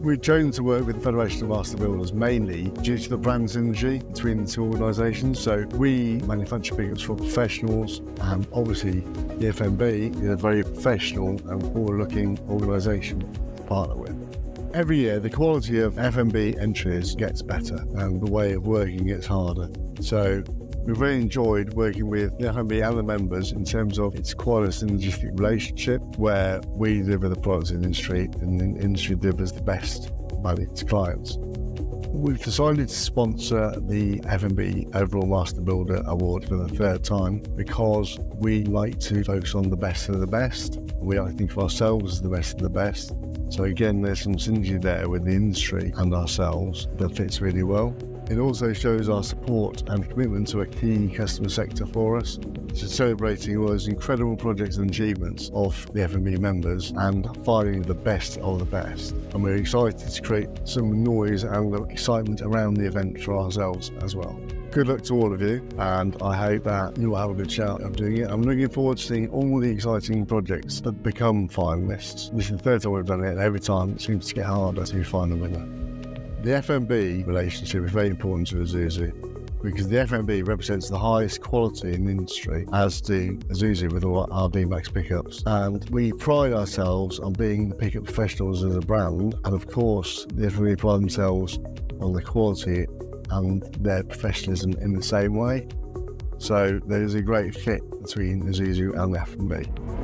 We've chosen to work with the Federation of Master Builders mainly due to the brand synergy between the two organisations. So we manufacture pickups for professionals, and obviously the FMB is a very professional and forward-looking organisation to partner with. Every year, the quality of FMB entries gets better, and the way of working gets harder. So We've really enjoyed working with the FMB and the members in terms of its quality synergistic relationship where we deliver the products in the industry and the industry delivers the best value to clients. We've decided to sponsor the FMB Overall Master Builder Award for the third time because we like to focus on the best of the best. We like to think of ourselves as the best of the best. So again, there's some synergy there with the industry and ourselves that fits really well. It also shows our support and commitment to a key customer sector for us. It's celebrating all those incredible projects and achievements of the FMB members and finding the best of the best. And we're excited to create some noise and excitement around the event for ourselves as well. Good luck to all of you, and I hope that you will have a good shout of doing it. I'm looking forward to seeing all the exciting projects that become finalists. This is the third time we've done it, and every time it seems to get harder to find a winner. The FMB relationship is very important to Isuzu because the FMB represents the highest quality in the industry, as do Isuzu with all our D-Max pickups. And we pride ourselves on being the pickup professionals as a brand, and of course, the FMB pride themselves on the quality and their professionalism in the same way. So there's a great fit between Isuzu and the FMB.